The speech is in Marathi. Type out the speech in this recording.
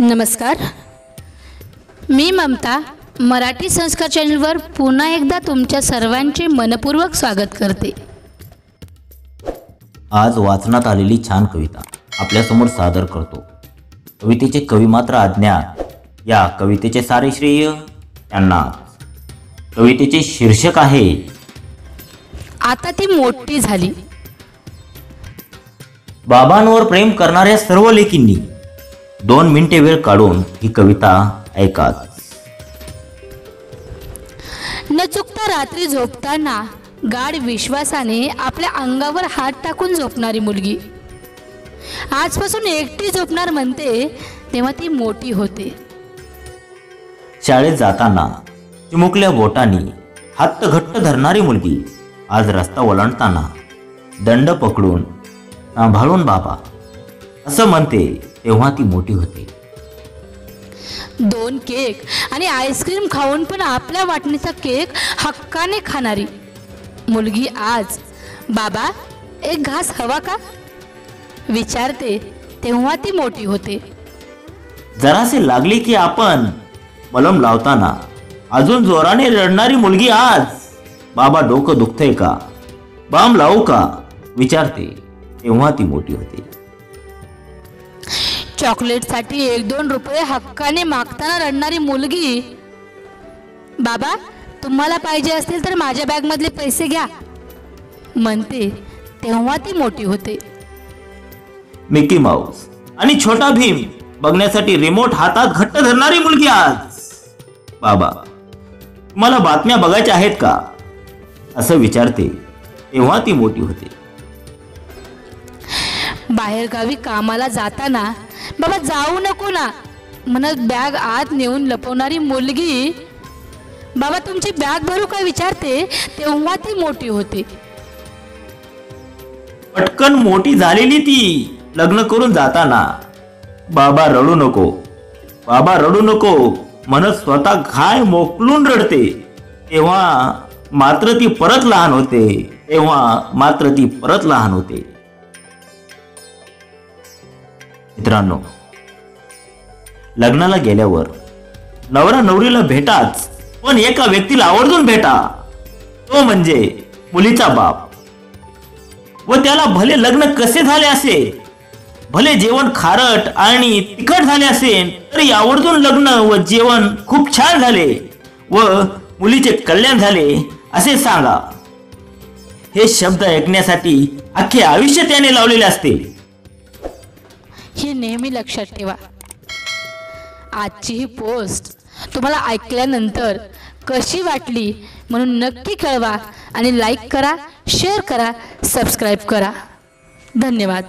नमस्कार. मी ममता मराठी संस्कार चॅनलवर पुन्हा एकदा तुमच्या सर्वांचे मनपूर्वक स्वागत करते. आज वाचनात आलेली छान कविता आपल्यासमोर सादर करतो. कवितेचे कवी मात्र अज्ञात या कवितेचे सारे श्रेय त्यांना कवितेचे शीर्षक आहे आता ती मोठी झाली. बाबांवर प्रेम करणाऱ्या सर्व लेकींनी दोन मिनिटे वेळ काढून ही कविता ऐकात न चुकता रात्री झोपताना गाढ विश्वासाने आपल्या अंगावर हात टाकून झोपणारी मुलगी. आजपासून एकटी झोपणार म्हणते तेव्हा ती मोठी होते. शाळेत जाताना चिमुकल्या बोटांनी हात घट्ट धरणारी मुलगी आज रस्ता ओलांडताना दंड पकडून सांभाळून बाबा असं म्हणते तेव्हा ती मोठी होते. दोन केक आणि आईस्क्रीम खाऊन पण आपल्या वाटणीचा केक हक्काने खाणारी. मुलगी आज बाबा एक घास हवा का? विचारते तेव्हा ती मोठी होते. जरासे लागले की आपण मलम लावताना अजून जोराने रडणारी मुलगी आज बाबा डोकं दुखतंय का? बाम लावू का? विचारते तेव्हा ती मोठी होते. चॉकलेटसाठी एक दोन रुपये हक्काने मागताना रडणारी मुलगी. बाबा तुम्हाला पाहिजे असतील तर माझ्या बॅगमधले पैसे घ्या. म्हणते. तेव्हा ती मोठी होते. मिकी माऊस आणि छोटा भीम बघण्यासाठी रिमोट हातात घट्ट धरणारी मुलगी आज. बाबा तुम्हाला बातम्या बघायच्या आहेत का? असं विचारते. तेव्हा ती मोठी होते. बाहेरगावी कामाला जाताना बाबा जाऊ नको ना. म्हणत बॅग आत नेऊन लपवणारी मुलगी बाबा तुमची बॅग भरू का? विचारते. तेव्हा ती मोठी होते. पटकन मोठी झालेली ती लग्न करून जाताना. बाबा रडू नको. बाबा रडू नको. म्हणत स्वतः घाय मोकलून रडते. तेव्हा मात्र ती परत लहान होते. तेव्हा मात्र ती परत लहान होते. मित्रांनो लग्नाला गेल्यावर नवरा नवरीला भेटाच पण एका व्यक्तीला आवर्जून भेटा. तो म्हणजे मुलीचा बाप. व त्याला भले लग्न कसे झाले असेल भले जेवण खारट आणि तिखट झाले असेल तरी आवर्जून लग्न व जेवण खूप छान झाले व मुलीचे कल्याण झाले असे सांगा. हे शब्द ऐकण्यासाठी अख्खे आयुष्य त्याने लावलेले असते. हे नेहमी लक्षात ठेवा. आजची ही पोस्ट तुम्हाला ऐकल्यानंतर कशी वाटली म्हणून नक्की कळवा आणि लाईक करा शेअर करा सबस्क्राईब करा. धन्यवाद.